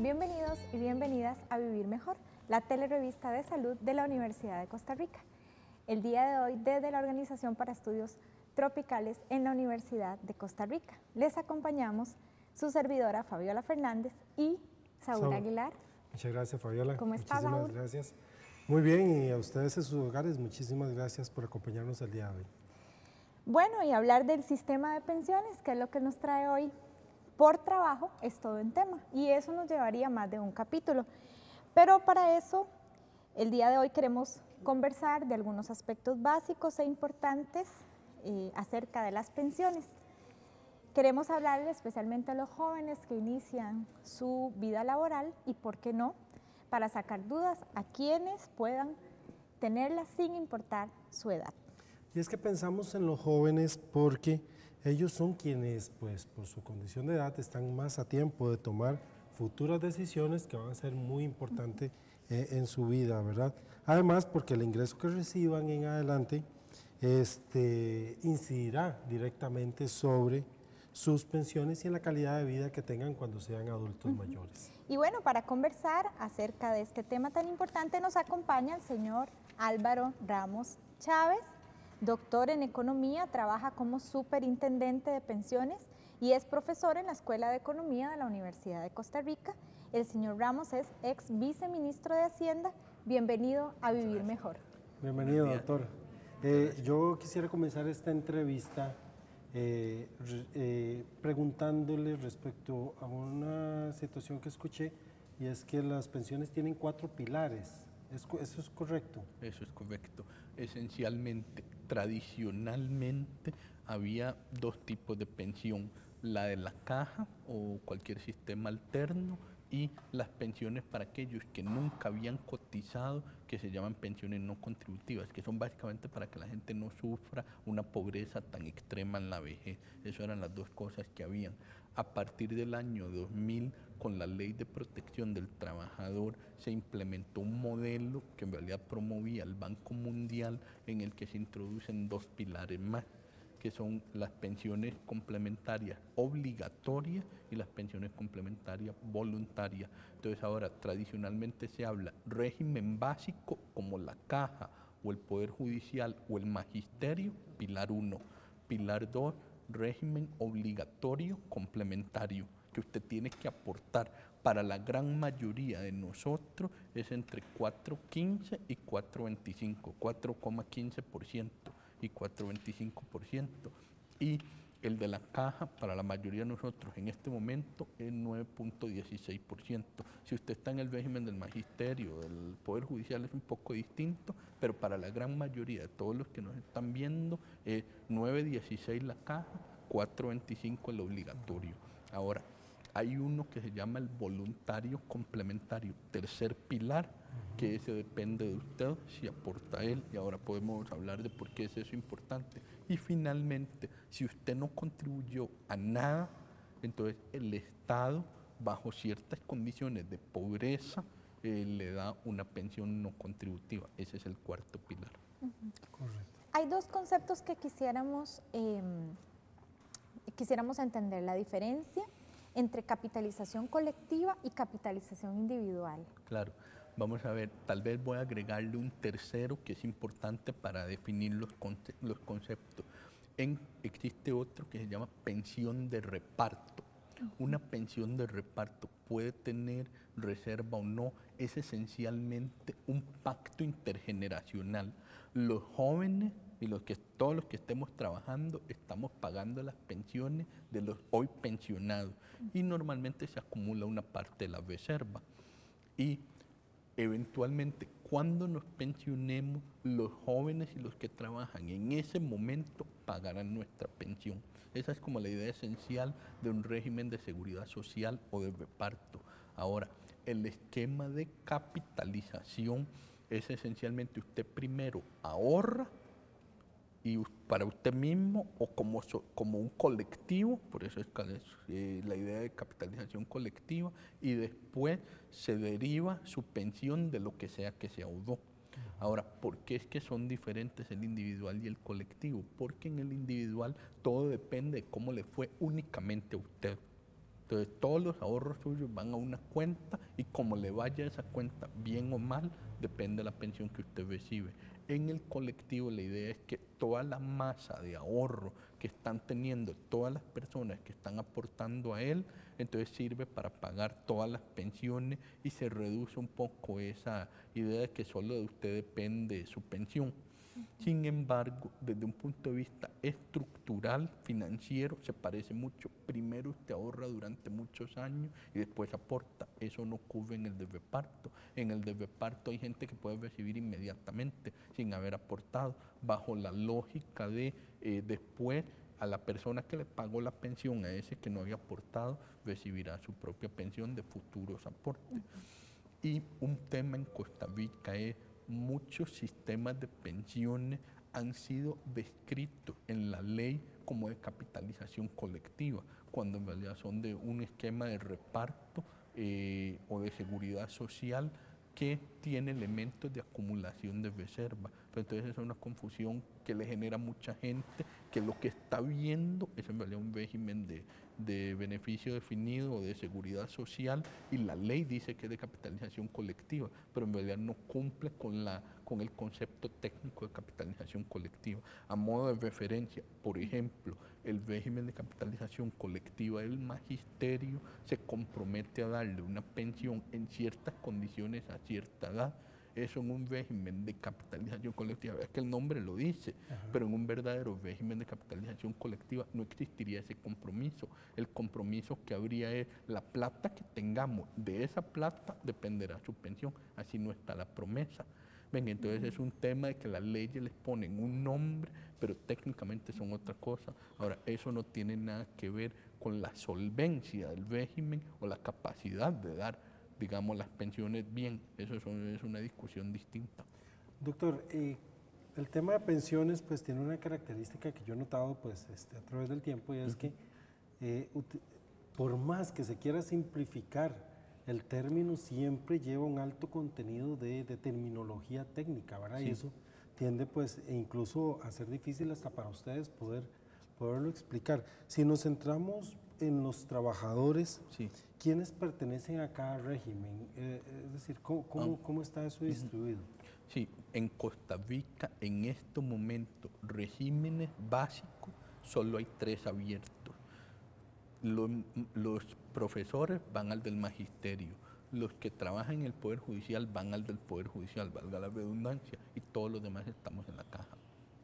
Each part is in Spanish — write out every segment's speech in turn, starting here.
Bienvenidos y bienvenidas a Vivir Mejor, la telerevista de salud de la Universidad de Costa Rica. El día de hoy, desde la Organización para Estudios Tropicales en la Universidad de Costa Rica, les acompañamos su servidora Fabiola Fernández y Saúl Aguilar. Muchas gracias, Fabiola. ¿Cómo está, Muchísimas gracias. Muy bien, y a ustedes en sus hogares, muchísimas gracias por acompañarnos el día de hoy. Bueno, y hablar del sistema de pensiones, que es lo que nos trae hoy por trabajo, es todo en tema. Y eso nos llevaría más de un capítulo. Pero para eso, el día de hoy queremos conversar de algunos aspectos básicos e importantes eh, acerca de las pensiones. Queremos hablar especialmente a los jóvenes que inician su vida laboral y, ¿por qué no?, para sacar dudas a quienes puedan tenerlas sin importar su edad. Y es que pensamos en los jóvenes porque ellos son quienes, pues, por su condición de edad, están más a tiempo de tomar futuras decisiones que van a ser muy importantes eh, en su vida, ¿verdad? Además, porque el ingreso que reciban en adelante este, incidirá directamente sobre sus pensiones y en la calidad de vida que tengan cuando sean adultos mayores. Y bueno, para conversar acerca de este tema tan importante nos acompaña el señor Álvaro Ramos Chávez, doctor en economía, trabaja como superintendente de pensiones y es profesor en la Escuela de Economía de la Universidad de Costa Rica. El señor Ramos es ex viceministro de Hacienda. Bienvenido a Vivir Mejor. Bienvenido, doctor. Eh, yo quisiera comenzar esta entrevista eh, eh, preguntándole respecto a una situación que escuché y es que las pensiones tienen cuatro pilares. ¿Eso es correcto? Eso es correcto. Esencialmente, tradicionalmente había dos tipos de pensión, la de la caja o cualquier sistema alterno y las pensiones para aquellos que nunca habían cotizado, que se llaman pensiones no contributivas, que son básicamente para que la gente no sufra una pobreza tan extrema en la vejez. Esas eran las dos cosas que habían. A partir del año 2000, con la ley de protección del trabajador, se implementó un modelo que en realidad promovía el Banco Mundial en el que se introducen dos pilares más que son las pensiones complementarias obligatorias y las pensiones complementarias voluntarias. Entonces ahora tradicionalmente se habla régimen básico como la caja o el Poder Judicial o el Magisterio, pilar 1. Pilar 2, régimen obligatorio complementario que usted tiene que aportar para la gran mayoría de nosotros es entre 4.15 y 4.25, 4,15% y 4,25%. Y el de la caja, para la mayoría de nosotros en este momento, es 9.16%. Si usted está en el régimen del magisterio, del Poder Judicial, es un poco distinto, pero para la gran mayoría de todos los que nos están viendo, es 9.16 la caja, 4.25 el obligatorio. Ahora, hay uno que se llama el voluntario complementario, tercer pilar, que ese depende de usted, si aporta él, y ahora podemos hablar de por qué es eso importante. Y finalmente, si usted no contribuyó a nada, entonces el Estado, bajo ciertas condiciones de pobreza, eh, le da una pensión no contributiva. Ese es el cuarto pilar. Correcto. Hay dos conceptos que quisiéramos, em, quisiéramos entender, la diferencia entre capitalización colectiva y capitalización individual. Claro, vamos a ver, tal vez voy a agregarle un tercero que es importante para definir los, los conceptos. En, existe otro que se llama pensión de reparto. Una pensión de reparto puede tener reserva o no, es esencialmente un pacto intergeneracional. Los jóvenes y los que, todos los que estemos trabajando estamos pagando las pensiones de los hoy pensionados y normalmente se acumula una parte de la reserva. Y eventualmente cuando nos pensionemos, los jóvenes y los que trabajan en ese momento pagarán nuestra pensión. Esa es como la idea esencial de un régimen de seguridad social o de reparto. Ahora, el esquema de capitalización es esencialmente usted primero ahorra y para usted mismo o como, como un colectivo, por eso es eh, la idea de capitalización colectiva, y después se deriva su pensión de lo que sea que se audó. Ahora, ¿por qué es que son diferentes el individual y el colectivo? Porque en el individual todo depende de cómo le fue únicamente a usted. Entonces todos los ahorros suyos van a una cuenta y como le vaya esa cuenta, bien o mal, depende de la pensión que usted recibe. En el colectivo la idea es que toda la masa de ahorro que están teniendo todas las personas que están aportando a él, entonces sirve para pagar todas las pensiones y se reduce un poco esa idea de que solo de usted depende su pensión. Sin embargo, desde un punto de vista estructural, financiero, se parece mucho. Primero usted ahorra durante muchos años y después aporta. Eso no ocurre en el de reparto. En el de reparto hay gente que puede recibir inmediatamente sin haber aportado, bajo la lógica de eh, después a la persona que le pagó la pensión, a ese que no había aportado, recibirá su propia pensión de futuros aportes. Y un tema en Costa Rica es muchos sistemas de pensiones han sido descritos en la ley como de capitalización colectiva, cuando en realidad son de un esquema de reparto eh, o de seguridad social que tiene elementos de acumulación de reserva. Entonces es una confusión que le genera mucha gente que lo que está viendo es en realidad un régimen de, de beneficio definido o de seguridad social y la ley dice que es de capitalización colectiva, pero en realidad no cumple con, la, con el concepto técnico de capitalización colectiva. A modo de referencia, por ejemplo, el régimen de capitalización colectiva del magisterio se compromete a darle una pensión en ciertas condiciones a cierta edad eso en un régimen de capitalización colectiva, es que el nombre lo dice, pero en un verdadero régimen de capitalización colectiva no existiría ese compromiso. El compromiso que habría es la plata que tengamos, de esa plata dependerá su pensión, así no está la promesa. Ven, entonces es un tema de que las leyes les ponen un nombre, pero técnicamente son otra cosa. Ahora, eso no tiene nada que ver con la solvencia del régimen o la capacidad de dar digamos, las pensiones bien. Eso es, una discusión distinta. Doctor, eh, el tema de pensiones pues tiene una característica que yo he notado pues este, a través del tiempo y es que eh, por más que se quiera simplificar el término siempre lleva un alto contenido de, terminología técnica, ¿verdad? Y eso tiende pues e incluso a ser difícil hasta para ustedes poder poderlo explicar. Si nos centramos en los trabajadores, sí. ¿quiénes pertenecen a cada régimen? Eh, es decir, ¿cómo, cómo, ah. está eso distribuido? Sí, en Costa Rica en este momento regímenes básicos solo hay tres abiertos. Los, los profesores van al del magisterio, los que trabajan en el Poder Judicial van al del Poder Judicial, valga la redundancia, y todos los demás estamos en la caja.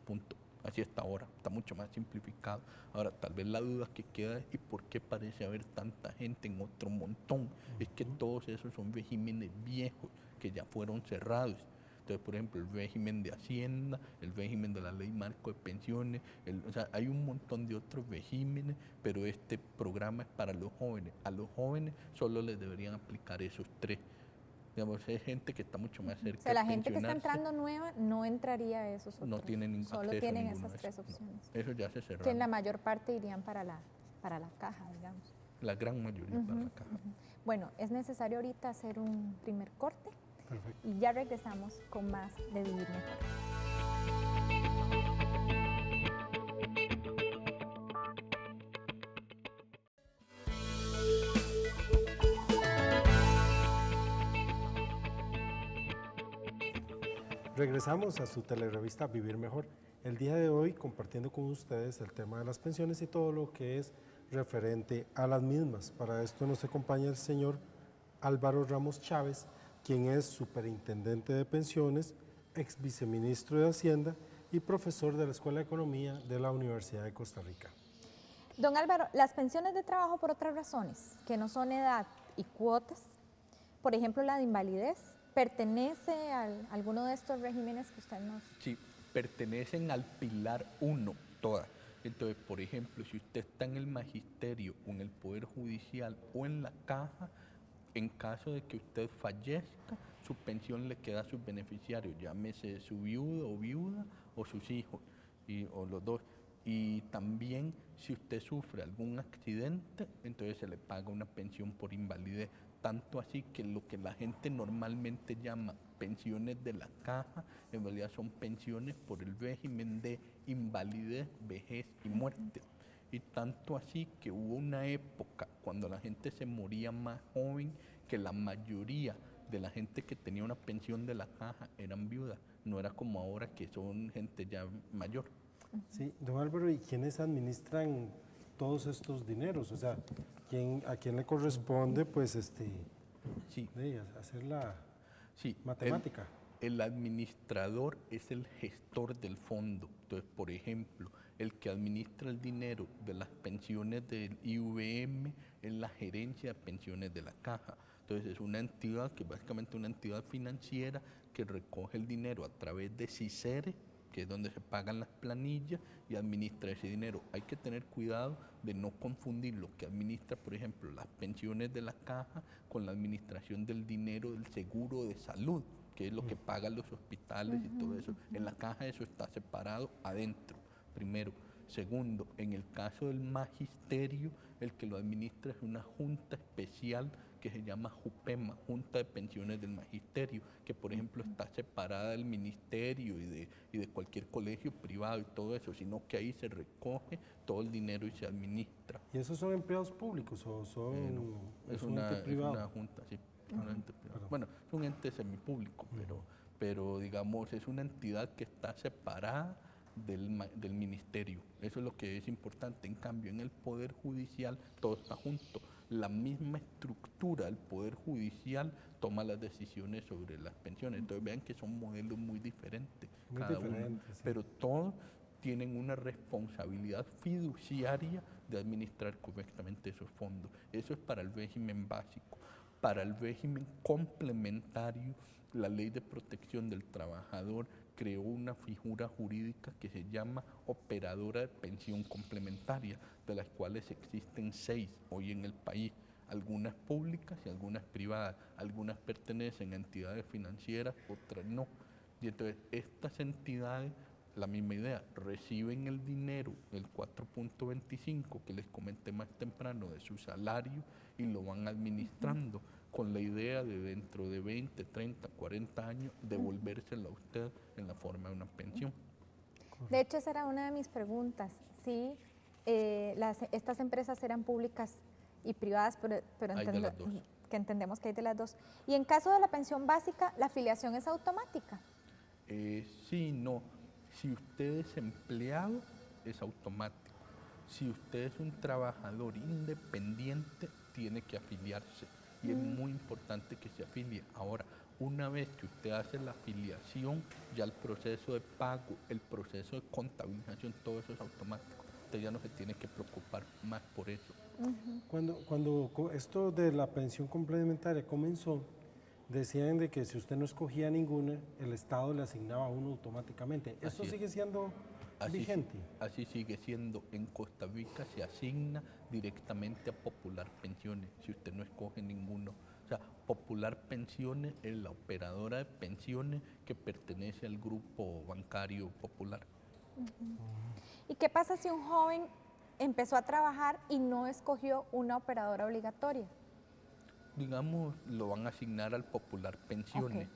Punto. Así está ahora, está mucho más simplificado. Ahora, tal vez la duda que queda es ¿y por qué parece haber tanta gente en otro montón? Es que todos esos son regímenes viejos que ya fueron cerrados. Entonces, por ejemplo, el régimen de Hacienda, el régimen de la ley marco de pensiones, o sea, hay un montón de otros regímenes, pero este programa es para los jóvenes. A los jóvenes solo les deberían aplicar esos tres Digamos, hay gente que está mucho más cerca. O sea, la gente que está entrando nueva no entraría a esos otros. No tienen ningún Solo tienen esas tres opciones. Eso ya se cerró. Que en la mayor parte irían para la, para la caja, digamos. La gran mayoría para la caja. Bueno, es necesario ahorita hacer un primer corte. Perfecto. Y ya regresamos con más de Vivir Mejor. Regresamos a su telerevista Vivir Mejor. El día de hoy compartiendo con ustedes el tema de las pensiones y todo lo que es referente a las mismas. Para esto nos acompaña el señor Álvaro Ramos Chávez, quien es superintendente de pensiones, ex viceministro de Hacienda y profesor de la Escuela de Economía de la Universidad de Costa Rica. Don Álvaro, las pensiones de trabajo por otras razones, que no son edad y cuotas, por ejemplo la de invalidez, ¿Pertenece a alguno de estos regímenes que usted nos...? Sí, pertenecen al pilar 1, todas. Entonces, por ejemplo, si usted está en el magisterio o en el Poder Judicial o en la caja, en caso de que usted fallezca, su pensión le queda a sus beneficiarios, llámese su viuda o viuda o sus hijos, y, o los dos. Y también si usted sufre algún accidente, entonces se le paga una pensión por invalidez tanto así que lo que la gente normalmente llama pensiones de la caja, en realidad son pensiones por el régimen de invalidez, vejez y muerte. Y tanto así que hubo una época cuando la gente se moría más joven que la mayoría de la gente que tenía una pensión de la caja eran viudas. No era como ahora que son gente ya mayor. Sí, don Álvaro, ¿y quiénes administran todos estos dineros? O sea, ¿quién, ¿a quién le corresponde pues este, Sí, de hacer la sí. el- matemática? El administrador es el gestor del fondo. Entonces, por ejemplo, el que administra el dinero de las pensiones del IVM es la gerencia de pensiones de la caja. Entonces, es una entidad que básicamente una entidad financiera que recoge el dinero a través de CICERE, que es donde se pagan las planillas y administra ese dinero. Hay que tener cuidado de no confundir lo que administra, por ejemplo, las pensiones de la caja con la administración del dinero del seguro de salud que es lo que pagan los hospitales y todo eso. En la caja eso está separado adentro, primero. Segundo, en el caso del magisterio, el que lo administra es una junta especial que se llama JUPEMA, Junta de Pensiones del Magisterio, que por ejemplo está separada del ministerio y de, y de cualquier colegio privado y todo eso, sino que ahí se recoge todo el dinero y se administra. ¿Y esos son empleados públicos o son Eh, no, es es, un una, ente es privado? una junta, sí. un ente privado. perdón. Bueno, es un ente semipúblico, pero, pero digamos, es una entidad que está separada del, del ministerio. Eso es lo que es importante. En cambio, en el Poder Judicial todo está junto. La misma estructura del Poder Judicial toma las decisiones sobre las pensiones. Entonces vean que son modelos muy diferentes Muy cada uno, sí. pero todos tienen una responsabilidad fiduciaria de administrar correctamente esos fondos. Eso es para el régimen básico. Para el régimen complementario, la ley de protección del trabajador creó una figura jurídica que se llama operadora de pensión complementaria, de las cuales existen seis hoy en el país, algunas públicas y algunas privadas, algunas pertenecen a entidades financieras, otras no. Y entonces estas entidades, la misma idea, reciben el dinero, el 4.25 que les comenté más temprano de su salario y lo van administrando con la idea de dentro de 20, 30, 40 años devolvérselo a usted en la forma de una pensión. De hecho, esa era una de mis preguntas. Si eh, las, estas empresas eran públicas y privadas, pero, pero Hay de entendo- las dos. que entendemos que hay de las dos. Y en caso de la pensión básica, la afiliación es automática. Eh, sí, no. Si usted es empleado, es automático. Si usted es un trabajador independiente, tiene que afiliarse. Y es muy importante que se afilie. Ahora, una vez que usted hace la afiliación, ya el proceso de pago, el proceso de contabilización, todo eso es automático. Usted ya no se tiene que preocupar más por eso. Cuando, cuando esto de la pensión complementaria comenzó, decían de que si usted no escogía ninguna, el Estado le asignaba a uno automáticamente. ¿Esto es. sigue siendo Así, si- vigente? así sigue siendo. En Costa Rica se asigna directamente a Popular Pensiones, si usted no escoge ninguno. O sea, Popular Pensiones es la operadora de pensiones que pertenece al grupo bancario popular. ¿Y qué pasa si un joven empezó a trabajar y no escogió una operadora obligatoria? digamos, lo van a asignar al popular pensiones.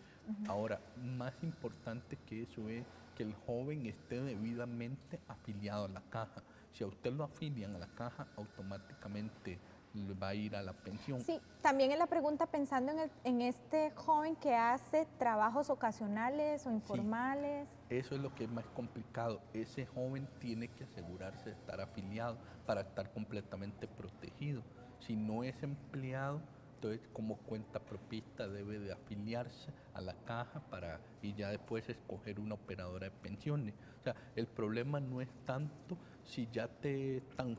Ahora, más importante que eso es que el joven esté debidamente afiliado a la caja. Si a usted lo afilian a la caja, automáticamente le va a ir a la pensión. Sí, también en la pregunta pensando en, el- en este joven que hace trabajos ocasionales o informales. Eso es lo que es más complicado. Ese joven tiene que asegurarse de estar afiliado para estar completamente protegido. Si no es empleado, entonces como cuenta propista debe de afiliarse a la caja para y ya después escoger una operadora de pensiones. O sea, el problema no es tanto si ya te tan,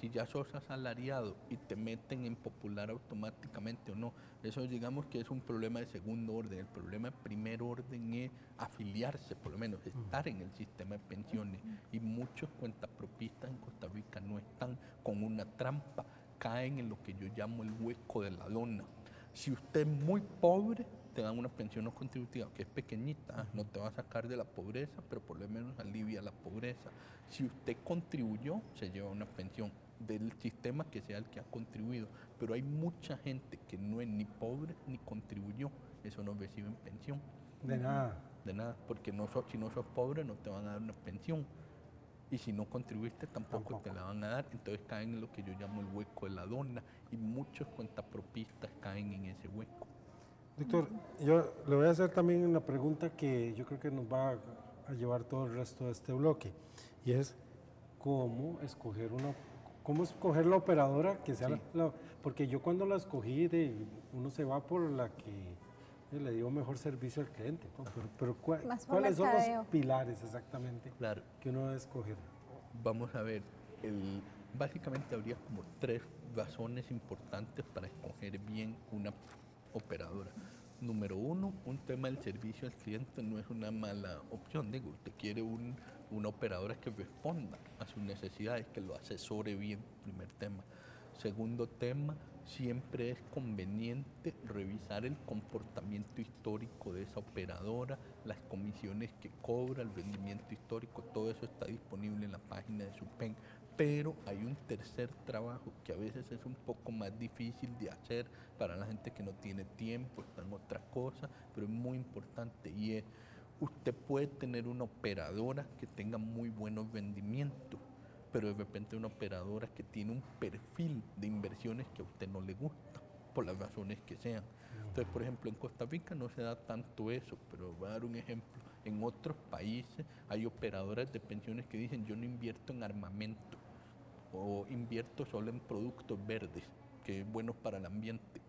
si ya sos asalariado y te meten en popular automáticamente o no. Eso digamos que es un problema de segundo orden. El problema de primer orden es afiliarse, por lo menos estar en el sistema de pensiones. Y muchos cuentapropistas en Costa Rica no están con una trampa, caen en lo que yo llamo el hueco de la dona. Si usted es muy pobre, te dan una pensión no contributiva, que es pequeñita, no te va a sacar de la pobreza, pero por lo menos alivia la pobreza. Si usted contribuyó, se lleva una pensión del sistema que sea el que ha contribuido, pero hay mucha gente que no es ni pobre ni contribuyó, eso no reciben pensión, De nada. de nada, porque no sos- si no sos pobre no te van a dar una pensión. Y si no contribuiste, tampoco, Tampoco. te la van a dar. Entonces caen en lo que yo llamo el hueco de la dona. Y muchos cuentapropistas caen en ese hueco. Doctor, yo le voy a hacer también una pregunta que yo creo que nos va a, llevar todo el resto de este bloque. Y es, ¿cómo escoger una, cómo escoger la operadora que sea Sí. la, la- Porque yo cuando la escogí, de, uno se va por la que le dio mejor servicio al cliente. ¿no? Pero, pero ¿cuál- Más por ¿cuáles son los pilares exactamente Claro. que uno debe escoger? Vamos a ver, el, básicamente habría como tres razones importantes para escoger bien una operadora. Número uno, un tema del servicio al cliente no es una mala opción. Digo, usted quiere un- una operadora que responda a sus necesidades, que lo asesore bien, primer tema. Segundo tema, siempre es conveniente revisar el comportamiento histórico de esa operadora, las comisiones que cobra, el rendimiento histórico, todo eso está disponible en la página de SUPEN. Pero hay un tercer trabajo que a veces es un poco más difícil de hacer para la gente que no tiene tiempo, está en otra cosa, pero es muy importante y es, usted puede tener una operadora que tenga muy buenos rendimientos, pero de repente una operadora que tiene un perfil de inversiones que a usted no le gusta, por las razones que sean. Entonces, por ejemplo, en Costa Rica no se da tanto eso, pero voy a dar un ejemplo. En otros países hay operadoras de pensiones que dicen yo no invierto en armamento o invierto solo en productos verdes, que es bueno para el ambiente.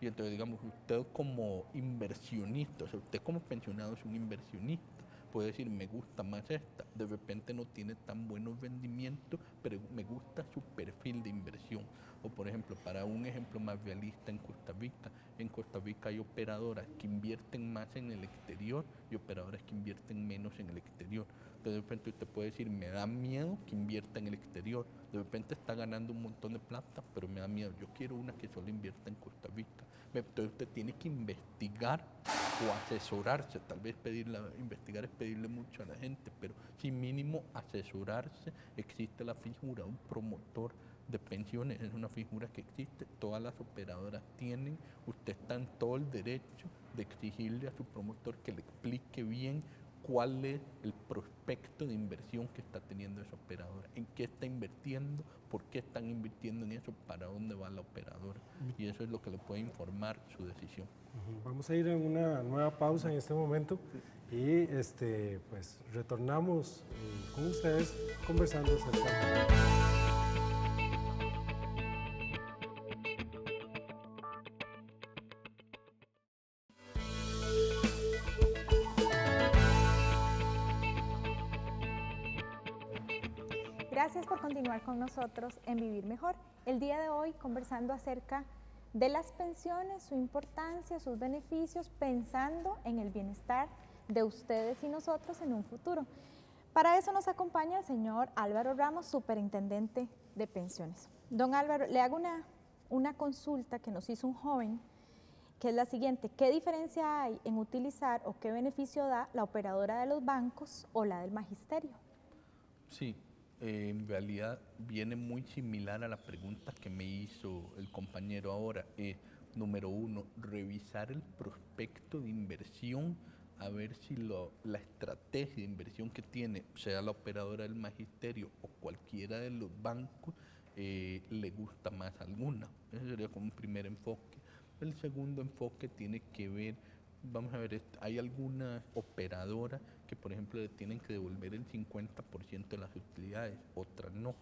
Y entonces, digamos, usted como inversionista, o sea, usted como pensionado es un inversionista, puede decir, me gusta más esta, de repente no tiene tan buenos rendimientos, pero me gusta su perfil de inversión. O por ejemplo, para un ejemplo más realista en Costa Rica, en Costa Rica hay operadoras que invierten más en el exterior y operadoras que invierten menos en el exterior. Entonces, de repente usted puede decir, me da miedo que invierta en el exterior. De repente está ganando un montón de plata, pero me da miedo. Yo quiero una que solo invierta en Costa Rica. Entonces usted tiene que investigar o asesorarse, tal vez pedirle, investigar es pedirle mucho a la gente, pero sí mínimo asesorarse, existe la figura, un promotor de pensiones, es una figura que existe, todas las operadoras tienen, usted está en todo el derecho de exigirle a su promotor que le explique bien cuál es el prospecto de inversión que está teniendo esa operadora, en qué está invirtiendo, por qué están invirtiendo en eso, para dónde va la operadora. Y eso es lo que le puede informar su decisión. Vamos a ir en una nueva pausa en este momento y este, pues retornamos eh, con ustedes conversando acerca con nosotros en Vivir Mejor. El día de hoy conversando acerca de las pensiones, su importancia, sus beneficios, pensando en el bienestar de ustedes y nosotros en un futuro. Para eso nos acompaña el señor Álvaro Ramos, superintendente de pensiones. Don Álvaro, le hago una, una consulta que nos hizo un joven, que es la siguiente. ¿Qué diferencia hay en utilizar o qué beneficio da la operadora de los bancos o la del magisterio? Sí, en realidad viene muy similar a la pregunta que me hizo el compañero ahora. Eh, número uno, revisar el prospecto de inversión, a ver si lo- la estrategia de inversión que tiene, sea la operadora del magisterio o cualquiera de los bancos, eh, le gusta más alguna. Ese sería como un primer enfoque. El segundo enfoque tiene que ver, vamos a ver, hay algunas operadoras que, por ejemplo, le tienen que devolver el 50% de las utilidades, otras no.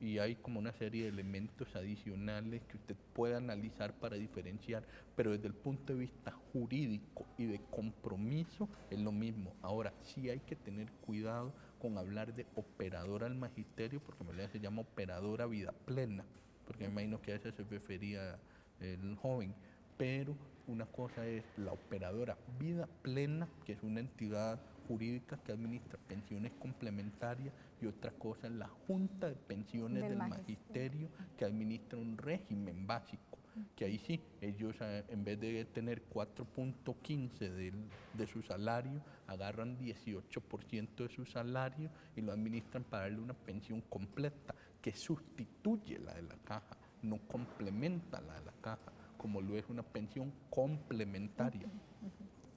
Y hay como una serie de elementos adicionales que usted puede analizar para diferenciar, pero desde el punto de vista jurídico y de compromiso es lo mismo. Ahora, sí hay que tener cuidado con hablar de operadora al magisterio, porque en realidad se llama operadora vida plena, porque me imagino que a eso se refería el joven. Pero una cosa es la operadora vida plena, que es una entidad jurídica que administra pensiones complementarias, y otra cosa es la Junta de Pensiones Del del, magisterio. magisterio, que administra un régimen básico, que ahí sí, ellos eh, en vez de tener 4.15 del- de su salario, agarran 18% de su salario y lo administran para darle una pensión completa, que sustituye la de la caja, no complementa la de la caja, como lo es una pensión complementaria.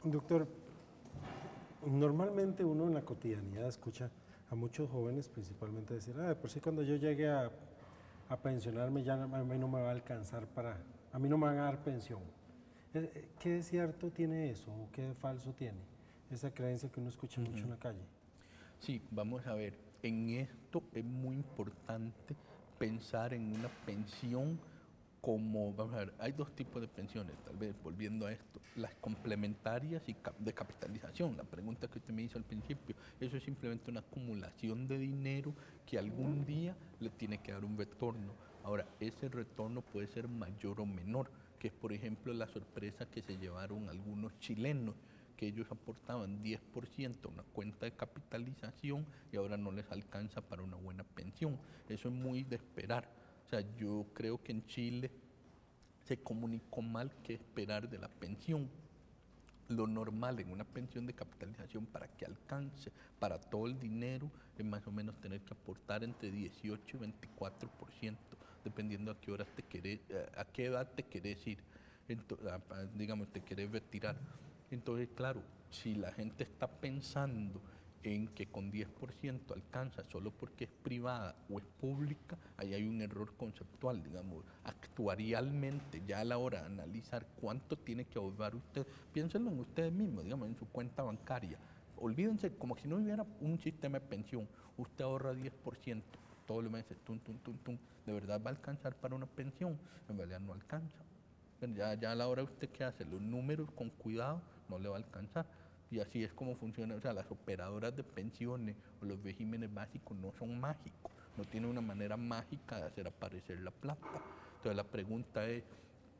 Doctor, normalmente uno en la cotidianidad escucha a muchos jóvenes principalmente decir, ah, de por sí cuando yo llegue a, a pensionarme ya a mí no me va a alcanzar para, a mí no me van a dar pensión. Eh, eh, ¿Qué cierto tiene eso o qué falso tiene esa creencia que uno escucha mucho en la calle? Sí, vamos a ver, en esto es muy importante pensar en una pensión como, vamos a ver, hay dos tipos de pensiones, tal vez volviendo a esto, las complementarias y de capitalización, la pregunta que usted me hizo al principio, eso es simplemente una acumulación de dinero que algún día le tiene que dar un retorno. Ahora, ese retorno puede ser mayor o menor, que es por ejemplo la sorpresa que se llevaron algunos chilenos, que ellos aportaban 10% a una cuenta de capitalización y ahora no les alcanza para una buena pensión. Eso es muy de esperar yo creo que en Chile se comunicó mal que esperar de la pensión. Lo normal en una pensión de capitalización para que alcance para todo el dinero es más o menos tener que aportar entre 18 y 24%, dependiendo a qué horas te querés, eh, a qué edad te querés ir, digamos, te querés retirar. Entonces, claro, si la gente está pensando en que con 10% alcanza solo porque es privada o es pública, ahí hay un error conceptual, digamos, actuarialmente, ya a la hora de analizar cuánto tiene que ahorrar usted, piénsenlo en ustedes mismos, digamos, en su cuenta bancaria. Olvídense, como si no hubiera un sistema de pensión, usted ahorra 10% todos los meses, tum, tum, tum, tum, ¿de verdad va a alcanzar para una pensión? En realidad no alcanza. Ya, ya a la hora usted que hace los números con cuidado, no le va a alcanzar y así es como funciona. O sea, las operadoras de pensiones o los regímenes básicos no son mágicos, no tienen una manera mágica de hacer aparecer la plata. Entonces la pregunta es,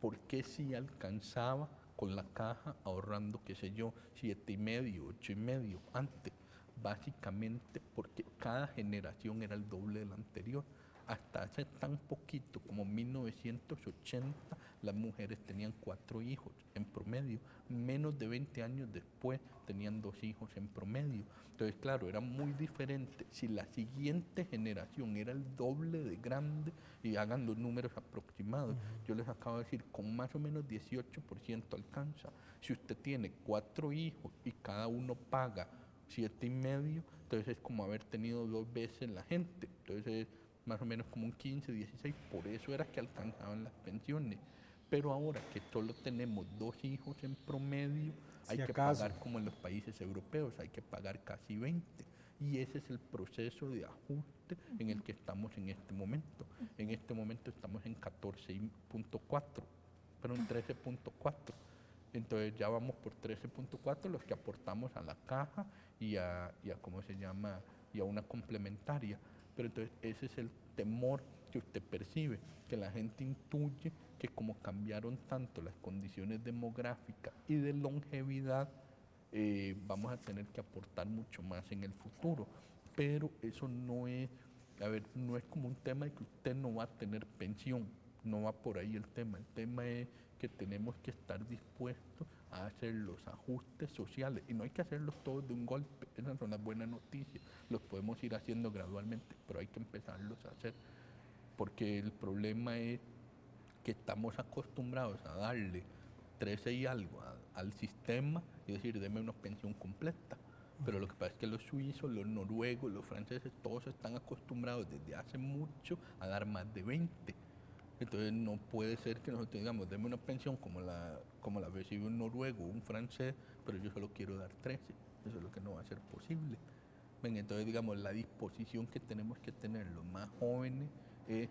¿por qué si alcanzaba con la caja ahorrando, qué sé yo, siete y medio, ocho y medio antes? Básicamente porque cada generación era el doble de la anterior hasta hace tan poquito como 1980 las mujeres tenían cuatro hijos en promedio, menos de 20 años después tenían dos hijos en promedio. Entonces, claro, era muy diferente. Si la siguiente generación era el doble de grande, y hagan los números aproximados, yo les acabo de decir, con más o menos 18% alcanza. Si usted tiene cuatro hijos y cada uno paga siete y medio, entonces es como haber tenido dos veces la gente. Entonces, más o menos como un 15, 16, por eso era que alcanzaban las pensiones. Pero ahora que solo tenemos dos hijos en promedio, hay que pagar como en los países europeos, hay que pagar casi 20. Y ese es el proceso de ajuste en el que estamos en este momento. En este momento estamos en 14.4, pero en 13.4. Entonces ya vamos por 13.4 los que aportamos a la caja y a, y a, ¿cómo se llama? Y a una complementaria. Pero entonces ese es el temor que usted percibe, que la gente intuye que como cambiaron tanto las condiciones demográficas y de longevidad, eh, vamos a tener que aportar mucho más en el futuro. Pero eso no es, a ver, no es como un tema de que usted no va a tener pensión, no va por ahí el tema. El tema es que tenemos que estar dispuestos a hacer los ajustes sociales. Y no hay que hacerlos todos de un golpe, esas son las buenas noticias, los podemos ir haciendo gradualmente, pero hay que empezarlos a hacer, porque el problema es que estamos acostumbrados a darle 13 y algo al sistema y decir, deme una pensión completa. Pero lo que pasa es que los suizos, los noruegos, los franceses, todos están acostumbrados desde hace mucho a dar más de 20 entonces no puede ser que nosotros digamos, deme una pensión como la, como la recibe un noruego un francés, pero yo solo quiero dar 13. Eso es lo que no va a ser posible. Ven, entonces digamos, la disposición que tenemos que tener los más jóvenes es,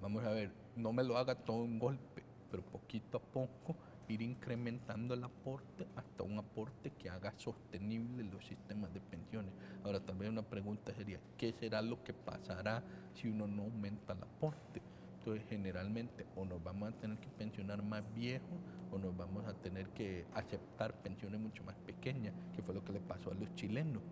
vamos a ver, no me lo haga todo un golpe, pero poquito a poco ir incrementando el aporte hasta un aporte que haga sostenible los sistemas de pensiones. Ahora también una pregunta sería, ¿qué será lo que pasará si uno no aumenta el aporte? Entonces, generalmente o nos vamos a tener que pensionar más viejos o nos vamos a tener que aceptar pensiones mucho más pequeñas, que fue lo que le pasó a los chilenos.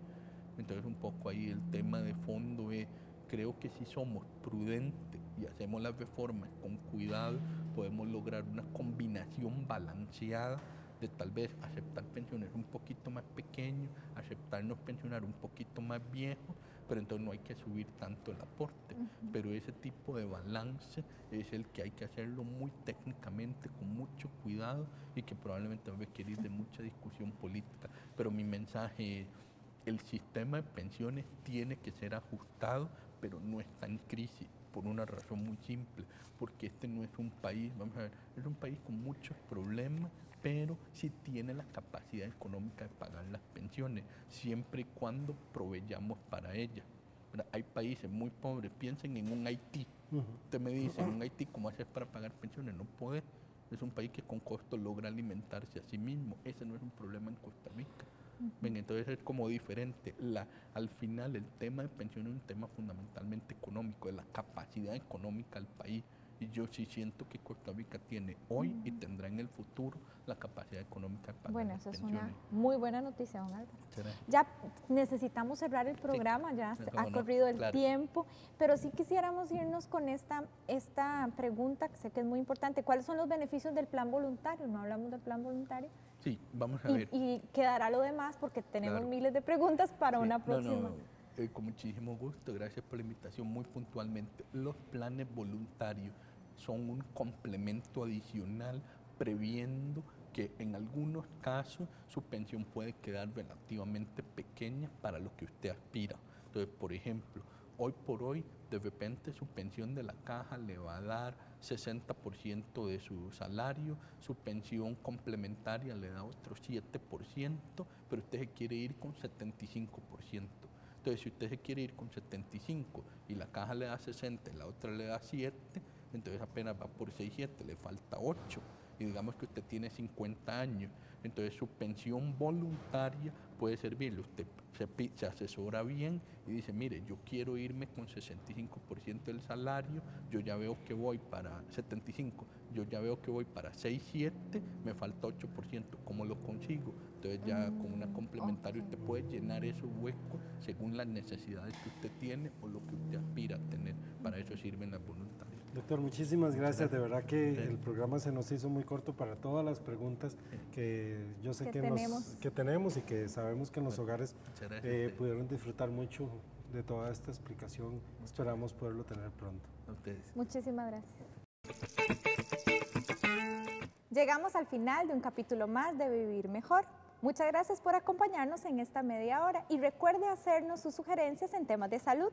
Entonces, un poco ahí el tema de fondo es, creo que si somos prudentes y hacemos las reformas con cuidado, podemos lograr una combinación balanceada de tal vez aceptar pensiones un poquito más pequeños, aceptarnos pensionar un poquito más viejos, pero entonces no hay que subir tanto el aporte. Pero ese tipo de balance es el que hay que hacerlo muy técnicamente, con mucho cuidado y que probablemente va a requerir de mucha discusión política. Pero mi mensaje el sistema de pensiones tiene que ser ajustado, pero no está en crisis por una razón muy simple, porque este no es un país, vamos a ver, es un país con muchos problemas, pero sí tiene la capacidad económica de pagar las pensiones, siempre y cuando proveyamos para ellas. Hay países muy pobres, piensen en un Haití. Usted me dice, en un Haití, ¿cómo haces para pagar pensiones? No puede. Es un país que con costo logra alimentarse a sí mismo. Ese no es un problema en Costa Rica. entonces es como diferente. La, al final el tema de pensiones es un tema fundamentalmente económico, de la capacidad económica del país. Y yo sí siento que Costa Rica tiene hoy y tendrá en el futuro la capacidad económica para Bueno, eso es una muy buena noticia, don Álvaro. Ya necesitamos cerrar el programa, ya ha corrido el tiempo, pero sí quisiéramos irnos con esta, esta pregunta, que sé que es muy importante. ¿Cuáles son los beneficios del plan voluntario? No hablamos del plan voluntario. Sí, vamos a ver. Y quedará lo demás porque tenemos miles de preguntas para una próxima. Eh, con muchísimo gusto, gracias por la invitación. Muy puntualmente, los planes voluntarios son un complemento adicional previendo que en algunos casos su pensión puede quedar relativamente pequeña para lo que usted aspira. Entonces, por ejemplo, hoy por hoy, de repente su pensión de la caja le va a dar 60% de su salario, su pensión complementaria le da otro 7%, pero usted se quiere ir con 75%. Entonces, si usted se quiere ir con 75 y la caja le da 60 y la otra le da 7, entonces apenas va por 6, 7, le falta 8. Y digamos que usted tiene 50 años, entonces su pensión voluntaria puede servirle. Usted se, asesora bien y dice, mire, yo quiero irme con 65% del salario, yo ya veo que voy para 75, yo ya veo que voy para 6, 7, me falta 8%, ¿cómo lo consigo? Entonces ya con una complementaria usted puede llenar esos huecos según las necesidades que usted tiene o lo que usted aspira a tener. Para eso sirven las voluntarias. Doctor, muchísimas gracias. De verdad que el programa se nos hizo muy corto para todas las preguntas que yo sé que, tenemos. que tenemos y que sabemos que en los hogares eh, pudieron disfrutar mucho de toda esta explicación. Esperamos poderlo tener pronto. Muchísimas gracias. Llegamos al final de un capítulo más de Vivir Mejor. Muchas gracias por acompañarnos en esta media hora y recuerde hacernos sus sugerencias en temas de salud.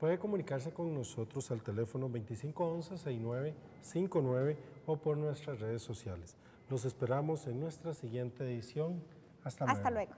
Puede comunicarse con nosotros al teléfono 2511-6959 o por nuestras redes sociales. Los esperamos en nuestra siguiente edición. Hasta luego. Hasta luego.